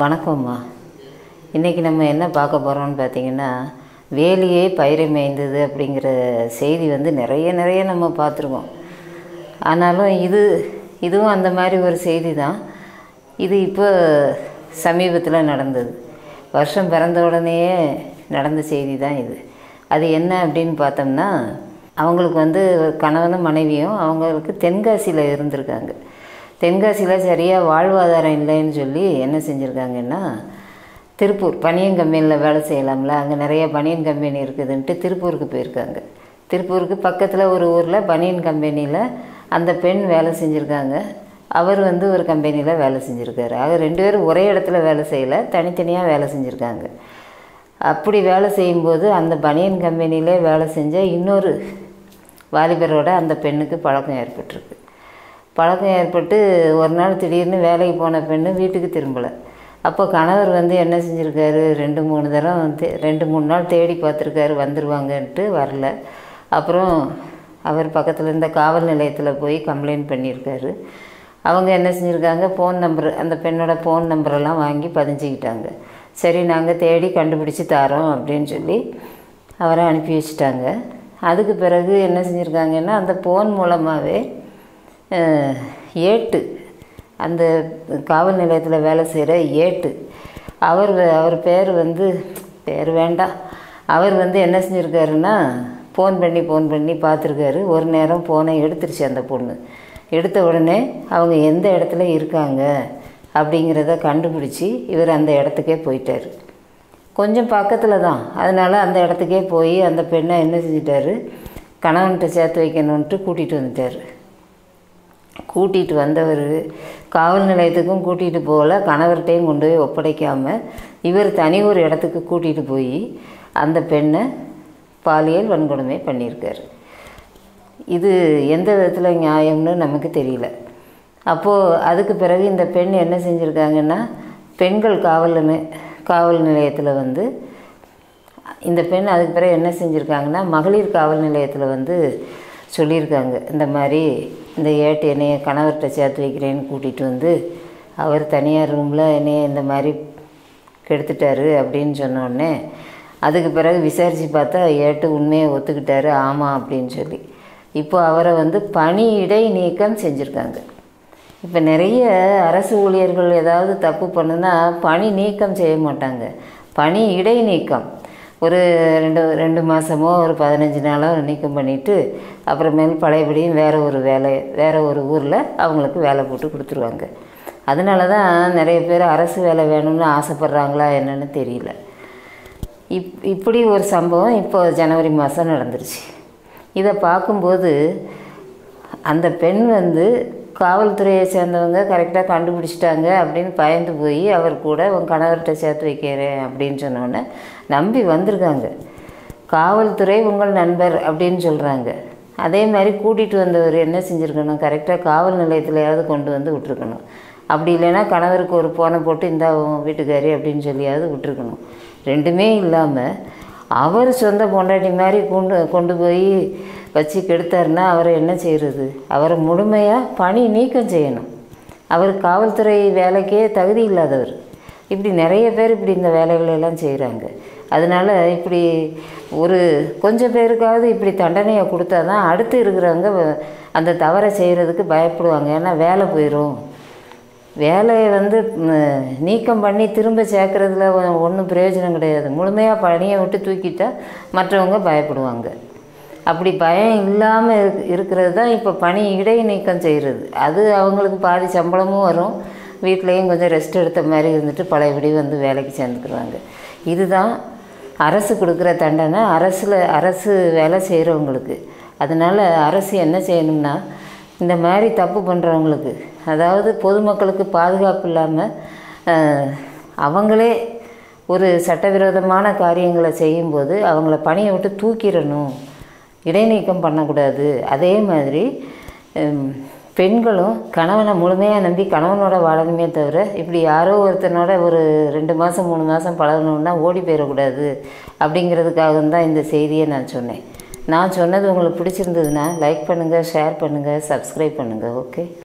வணக்கம்மா. இன்றைக்கி நம்ம என்ன பார்க்க போகிறோம்னு பார்த்தீங்கன்னா வேலியே பயிரை மேய்ந்தது அப்படிங்கிற செய்தி வந்து நிறைய நிறைய நம்ம பார்த்துருக்கோம். ஆனாலும் இது இதுவும் அந்த மாதிரி ஒரு செய்தி தான். இது இப்போ சமீபத்தில் நடந்தது. வருஷம் பிறந்த உடனேயே நடந்த செய்தி தான் இது. அது என்ன அப்படின்னு பார்த்தோம்னா அவங்களுக்கு வந்து கணவனும் மனைவியும் அவங்களுக்கு தென்காசியில் இருந்திருக்காங்க. தென்காசியில் சரியாக வாழ்வாதாரம் இல்லைன்னு சொல்லி என்ன செஞ்சுருக்காங்கன்னா திருப்பூர் பனியன் கம்பெனியில் வேலை செய்யலாம்ல அங்கே நிறைய பனியன் கம்பெனி இருக்குதுன்ட்டு திருப்பூருக்கு போயிருக்காங்க. திருப்பூருக்கு பக்கத்தில் ஒரு ஊரில் பனியன் கம்பெனியில் அந்த பெண் வேலை செஞ்சுருக்காங்க. அவர் வந்து ஒரு கம்பெனியில் வேலை செஞ்சுருக்காரு. ஆக ரெண்டு பேரும் ஒரே இடத்துல வேலை செய்யலை தனித்தனியாக வேலை செஞ்சுருக்காங்க. அப்படி வேலை செய்யும்போது அந்த பனியன் கம்பெனியிலே வேலை செஞ்ச இன்னொரு வாலிபரோட அந்த பெண்ணுக்கு பழக்கம் ஏற்பட்டிருக்கு. பழக்கம் ஏற்பட்டு ஒரு நாள் திடீர்னு வேலைக்கு போன பெண்ணு வீட்டுக்கு திரும்பலை. அப்போ கணவர் வந்து என்ன செஞ்சுருக்காரு? ரெண்டு மூணு தரம் வந்து ரெண்டு மூணு நாள் தேடி பார்த்துருக்காரு வந்துடுவாங்கன்ட்டு வரல. அப்புறம் அவர் பக்கத்தில் இருந்த காவல் நிலையத்தில் போய் கம்ப்ளைண்ட் பண்ணியிருக்காரு. அவங்க என்ன செஞ்சுருக்காங்க? ஃபோன் நம்பர் அந்த பெண்ணோட ஃபோன் நம்பரெல்லாம் வாங்கி பதிஞ்சிக்கிட்டாங்க. சரி நாங்கள் தேடி கண்டுபிடிச்சி தரோம் அப்படின்னு சொல்லி அவரை அனுப்பி வச்சுட்டாங்க. அதுக்கு பிறகு என்ன செஞ்சுருக்காங்கன்னா அந்த ஃபோன் மூலமாகவே ஏட்டு. அந்த காவல் நிலையத்தில் வேலை செய்கிற ஏட்டு. அவர் அவர் பேர் வந்து பேர் வேண்டாம் அவர் வந்து என்ன செஞ்சுருக்காருன்னா ஃபோன் பண்ணி ஃபோன் பண்ணி பார்த்துருக்காரு ஒரு நேரம் ஃபோனை எடுத்துருச்சு அந்த பொண்ணு. எடுத்த உடனே அவங்க எந்த இடத்துல இருக்காங்க? அப்படிங்கிறத கண்டுபிடிச்சி இவர் அந்த இடத்துக்கே போயிட்டார். கொஞ்சம் பக்கத்தில் தான். அதனால் அந்த இடத்துக்கே போய் அந்த பெண்ணை என்ன செஞ்சிட்டாரு? கணவன்கிட்ட சேர்த்து வைக்கணுன்ட்டு கூட்டிகிட்டு வந்துட்டார். கூட்டிகிட்டு வந்தவர். காவல் நிலையத்துக்கும் கூட்டிகிட்டு போகல. கணவர்கிட்டையும் கொண்டு போய் ஒப்படைக்காமல் இவர் தனி ஒரு இடத்துக்கு கூட்டிகிட்டு போய் அந்த பெண்ணை பாலியல் வன்கொடுமை பண்ணியிருக்கார். இது எந்த விதத்தில் நியாயம்னு நமக்கு தெரியல. அப்போது அதுக்கு பிறகு இந்த பெண் என்ன செஞ்சுருக்காங்கன்னா பெண்கள் காவல் காவல் நிலையத்தில் வந்து இந்த பெண் அதுக்கு பிறகு என்ன செஞ்சுருக்காங்கன்னா மகளிர் காவல் நிலையத்தில் வந்து சொல்லியிருக்காங்க. இந்த மாதிரி இந்த ஏட்டு என்னைய கணவர்கிட்ட சேர்த்து வைக்கிறேன்னு கூட்டிகிட்டு வந்து அவர் தனியார் ரூமில் என்னைய இந்த மாதிரி கெடுத்துட்டாரு அப்படின்னு சொன்னோடனே அதுக்கு பிறகு விசாரித்து பார்த்தா ஏட்டு உண்மையை ஒத்துக்கிட்டாரு. ஆமாம் அப்படின்னு சொல்லி. இப்போ அவரை வந்து பணி இடை நீக்கம் செஞ்சுருக்காங்க. இப்போ நிறைய அரசு ஊழியர்கள் ஏதாவது தப்பு பண்ணுனா பணி நீக்கம் செய்ய மாட்டாங்க. பணி இடை நீக்கம். ஒரு ரெண்டு ரெண்டு மாதமோ ஒரு பதினஞ்சு நாளோ நீக்கம் பண்ணிவிட்டு அப்புறமேல் பழையபடியும் வேறு ஒரு வேலை வேறு ஒரு ஊரில் அவங்களுக்கு வேலை போட்டு கொடுத்துருவாங்க. அதனால தான் நிறைய பேர் அரசு வேலை வேணும்னு ஆசைப்பட்றாங்களா என்னன்னு தெரியல. இப் இப்படி ஒரு சம்பவம் இப்போ ஜனவரி மாதம் நடந்துருச்சு. இதை பார்க்கும்போது அந்த பெண் வந்து காவல்துறையை சேர்ந்தவங்க கரெக்டாக கண்டுபிடிச்சிட்டாங்க அப்படின்னு பயந்து போய் அவர் கூட உன் கணவர்கிட்ட சேர்த்து வைக்கிறேன் அப்படின்னு சொன்னோன்னே நம்பி வந்திருக்காங்க. காவல்துறை உங்கள் நண்பர் அப்படின்னு சொல்கிறாங்க அதே மாதிரி கூட்டிகிட்டு வந்தவர் என்ன செஞ்சுருக்கணும்? கரெக்டாக காவல் நிலையத்திலையாவது கொண்டு வந்து விட்டுருக்கணும். அப்படி இல்லைன்னா கணவருக்கு ஒரு போனை போட்டு இந்த வீட்டுக்காரி அப்படின்னு சொல்லியாவது விட்டுருக்கணும். ரெண்டுமே இல்லாமல் அவர் சொந்த பொண்டாட்டி மாதிரி கொண்டு கொண்டு போய் வச்சு கெடுத்தாருன்னா அவரை என்ன செய்கிறது அவரை முழுமையாக பணி நீக்கம் செய்யணும். அவர் காவல்துறை வேலைக்கே தகுதி இல்லாதவர். இப்படி நிறைய பேர் இப்படி இந்த வேலைகளை எல்லாம் செய்கிறாங்க அதனால் இப்படி ஒரு கொஞ்சம் பேருக்காவது இப்படி தண்டனையை கொடுத்தா தான் அடுத்து இருக்கிறவங்க அந்த தவறை செய்கிறதுக்கு பயப்படுவாங்க. ஏன்னா வேலை போயிடும் வேலையை வந்து நீக்கம் பண்ணி திரும்ப சேர்க்குறதுல ஒன்றும் பிரயோஜனம் கிடையாது. முழுமையாக பணியை விட்டு தூக்கிட்டா மற்றவங்க பயப்படுவாங்க. அப்படி பயம் இல்லாமல் இரு இருக்கிறது தான் இப்போ பணி இடை நீக்கம் செய்கிறது அது அவங்களுக்கு பாதி சம்பளமும் வரும். வீட்லேயும் கொஞ்சம் ரெஸ்ட் எடுத்த மாதிரி இருந்துட்டு பழையபடி வந்து வேலைக்கு சேர்ந்துக்கிறாங்க இதுதான் அரசு கொடுக்குற தண்டனை. அரசில் அரசு வேலை செய்கிறவங்களுக்கு அதனால் அரசு என்ன செய்யணும்னா இந்த மாதிரி தப்பு பண்ணுறவங்களுக்கு அதாவது பொதுமக்களுக்கு பாதுகாப்பு இல்லாமல் அவங்களே ஒரு சட்டவிரோதமான காரியங்களை செய்யும்போது அவங்கள பணியை விட்டு தூக்கிடணும். இடைநீக்கம் பண்ணக்கூடாது. அதே மாதிரி பெண்களும் கணவனை முழுமையாக நம்பி கணவனோட வாழணுமே தவிர இப்படி யாரோ ஒருத்தனோட ஒரு ரெண்டு மாதம் மூணு மாதம் பழகணுன்னா ஓடி போயிடக்கூடாது. அப்படிங்கிறதுக்காக தான் இந்த செய்தியை நான் சொன்னேன். நான் சொன்னது உங்களுக்கு பிடிச்சிருந்ததுன்னா லைக் பண்ணுங்கள் ஷேர் பண்ணுங்கள் சப்ஸ்கிரைப் பண்ணுங்கள் ஓகே